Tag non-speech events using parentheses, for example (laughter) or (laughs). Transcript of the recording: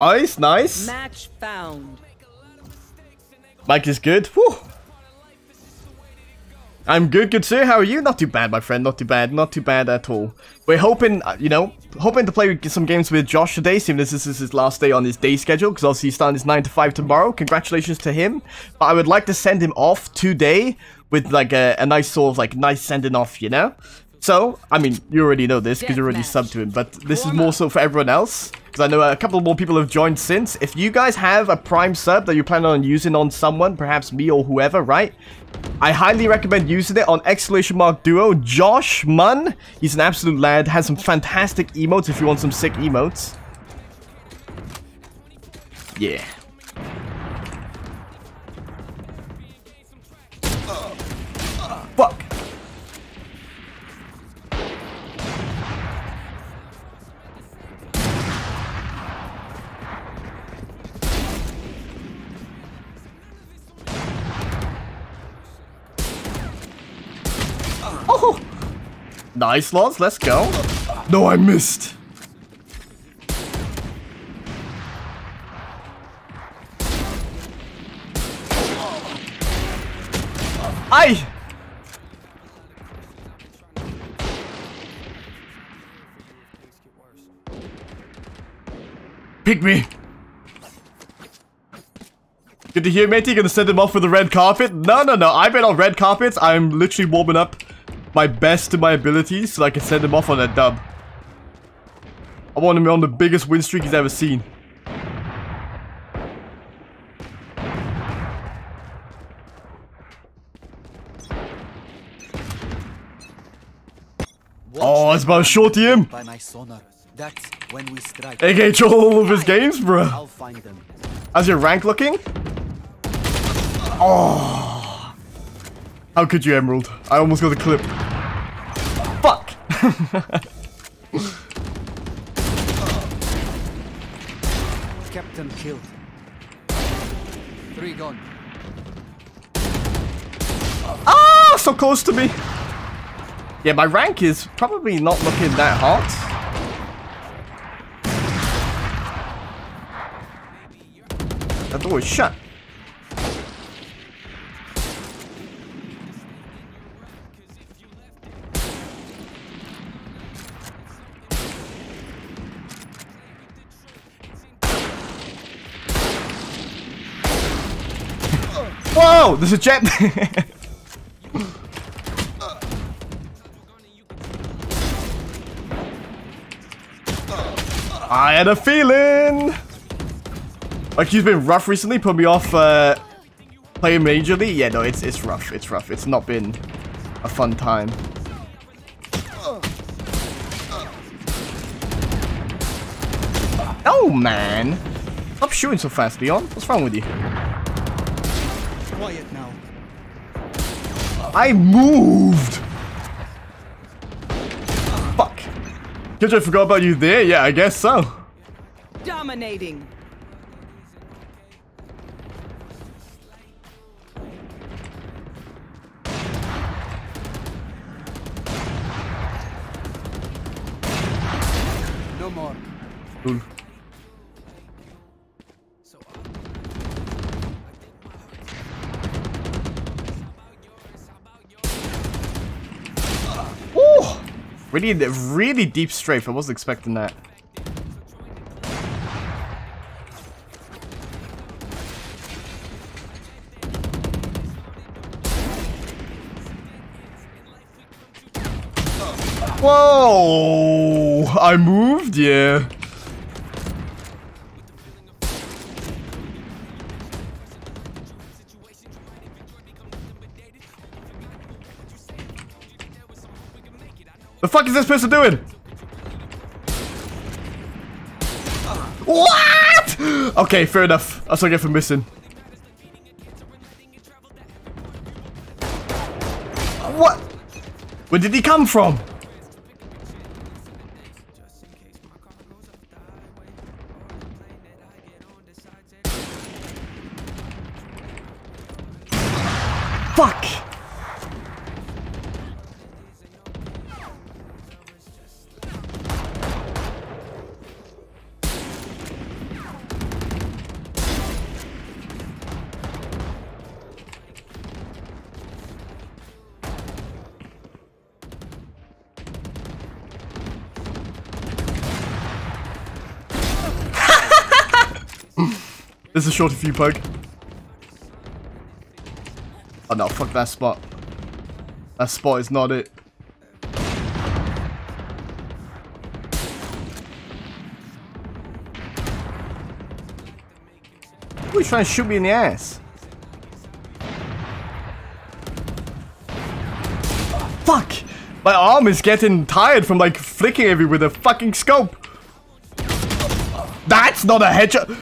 Nice, nice. Match found. Mike is good. Whew. I'm good, good sir. How are you? Not too bad, my friend. Not too bad. Not too bad at all. We're hoping, uh, you know, hoping to play some games with Josh today, seeing as this is his last day on his day schedule, because obviously he's starting his 9 to 5 tomorrow. Congratulations to him. But I would like to send him off today with like a, a nice sort of like nice sending off, you know? So, I mean, you already know this because you already subbed to him, but this is more so for everyone else. Because I know a couple more people have joined since. If you guys have a Prime sub that you plan on using on someone, perhaps me or whoever, right? I highly recommend using it on exclamation mark duo. Josh Munn, he's an absolute lad, has some fantastic emotes if you want some sick emotes. Yeah. Nice, Lots. Let's go. No, I missed. I. Pick me. Good to hear, matey. Gonna send him off with the red carpet? No, no, no. I've been on red carpets. I'm literally warming up my best to my abilities so I can send him off on that dub. I want him on the biggest win streak he's ever seen. Oh, it's about to shorty him. By my sonar. That's when we strike. AK all of his games, bro. I'll find them. How's your rank looking? Oh. How could you, Emerald? I almost got a clip. Fuck. (laughs) Captain killed. Three gone. Ah, so close to me. Yeah, my rank is probably not looking that hot. That door is shut. Whoa! There's a jet! (laughs) I had a feeling! Like, he's been rough recently, put me off uh, playing majorly. Yeah, no, it's, it's rough. It's rough. It's not been a fun time. Oh, man! Stop shooting so fast, Leon. What's wrong with you? Quiet now. I moved! Fuck. Guess I forgot about you there? Yeah, I guess so. Dominating. No more. Cool. Ooh! Really, really deep strafe. I wasn't expecting that. Whoa! I moved, yeah. The fuck is this person doing? What? Okay, fair enough. That's what I get for missing. What? Where did he come from? Fuck! (laughs) There's a shorty for you, Pug. Oh no, fuck that spot. That spot is not it. Who's trying to shoot me in the ass? Fuck! My arm is getting tired from like flicking every with a fucking scope. That's not a headshot.